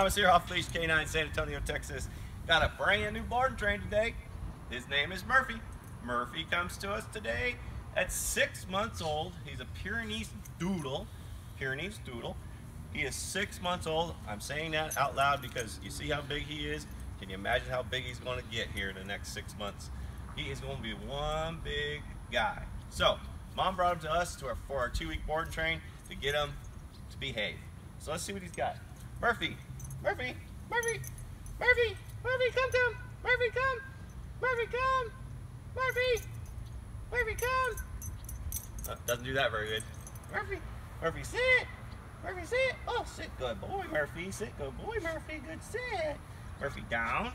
Thomas here off Leash K9 San Antonio, Texas. Got a brand new boarding train today. His name is Murphy. Murphy comes to us today at six months old. He's a Pyrenees Doodle. Pyrenees Doodle. He is six months old. I'm saying that out loud because you see how big he is. Can you imagine how big he's going to get here in the next six months? He is going to be one big guy. So, mom brought him to us to our, for our two-week boarding train to get him to behave. So let's see what he's got. Murphy, Murphy, Murphy, Murphy, Murphy, come, come, Murphy, come, Murphy, come, Murphy, Murphy, come. Uh, doesn't do that very good. Murphy, Murphy, sit. Murphy, sit. Oh, sit, good boy, Murphy. Sit, good boy, Murphy. Good sit. Murphy, down.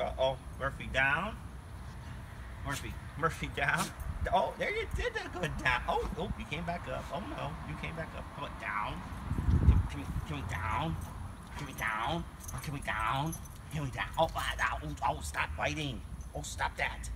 Uh-oh, Murphy, down. Murphy, Murphy, down. Oh, there you did a good down. Oh, oh, you came back up. Oh no, you came back up. How about down? Can, we, can we down? Can we down? Can we down? Can we down? Oh, ah, oh, oh, stop biting. Oh, stop that.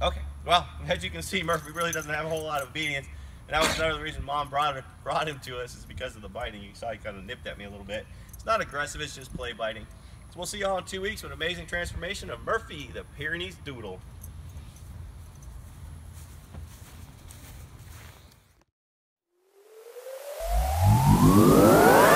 Okay, well, as you can see, Murphy really doesn't have a whole lot of obedience. And that was another reason Mom brought, it, brought him to us is because of the biting. You saw he kind of nipped at me a little bit. It's not aggressive, it's just play biting. So we'll see y'all in two weeks with an amazing transformation of Murphy, the Pyrenees Doodle. Música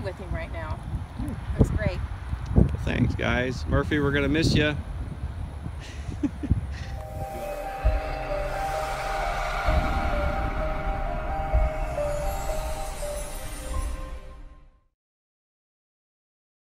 with him right now. Hmm. That's great. Thanks, guys. Murphy, we're going to miss you.